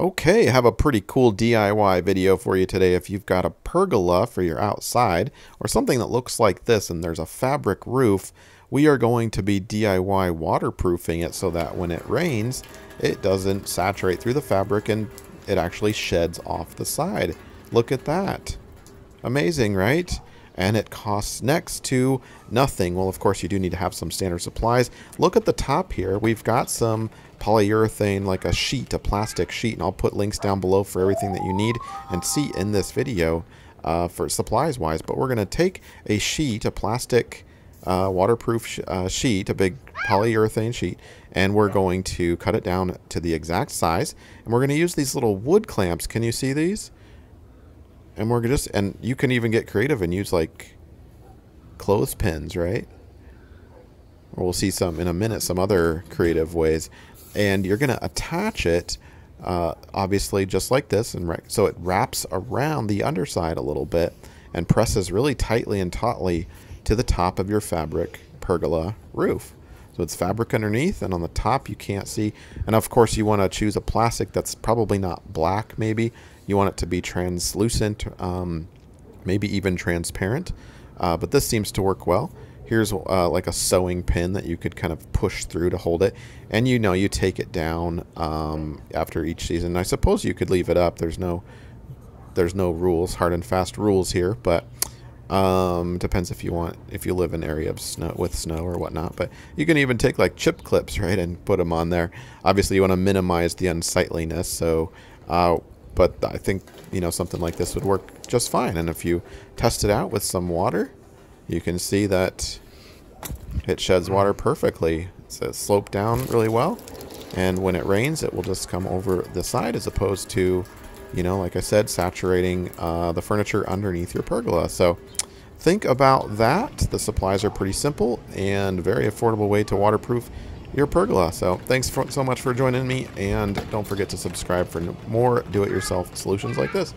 Okay, I have a pretty cool DIY video for you today. If you've got a pergola for your outside or something that looks like this and there's a fabric roof, we are going to be DIY waterproofing it so that when it rains, it doesn't saturate through the fabric and it actually sheds off the side. Look at that. Amazing, right? And it costs next to nothing. Well, of course, you do need to have some standard supplies. Look at the top here. We've got some polyurethane, like a sheet, a plastic sheet, and I'll put links down below for everything that you need and see in this video uh, for supplies-wise. But we're going to take a sheet, a plastic uh, waterproof sh uh, sheet, a big polyurethane sheet, and we're going to cut it down to the exact size. And we're going to use these little wood clamps. Can you see these? And we're just, and you can even get creative and use like clothespins, right? Or we'll see some in a minute, some other creative ways. And you're going to attach it, uh, obviously, just like this. and So it wraps around the underside a little bit and presses really tightly and tautly to the top of your fabric pergola roof. So it's fabric underneath, and on the top you can't see. And of course, you want to choose a plastic that's probably not black, maybe. You want it to be translucent, um, maybe even transparent. Uh, but this seems to work well. Here's uh, like a sewing pin that you could kind of push through to hold it. And you know, you take it down um, after each season. I suppose you could leave it up. There's no, there's no rules, hard and fast rules here, but um, depends if you want, if you live in an area of snow with snow or whatnot. But you can even take like chip clips, right, and put them on there. Obviously, you want to minimize the unsightliness. So, uh, but I think you know something like this would work just fine. And if you test it out with some water, you can see that it sheds water perfectly. It's uh, sloped down really well. And when it rains, it will just come over the side as opposed to, you know, like I said, saturating uh, the furniture underneath your pergola. So think about that. The supplies are pretty simple and very affordable way to waterproof your pergola. So thanks for, so much for joining me, and don't forget to subscribe for more do-it-yourself solutions like this.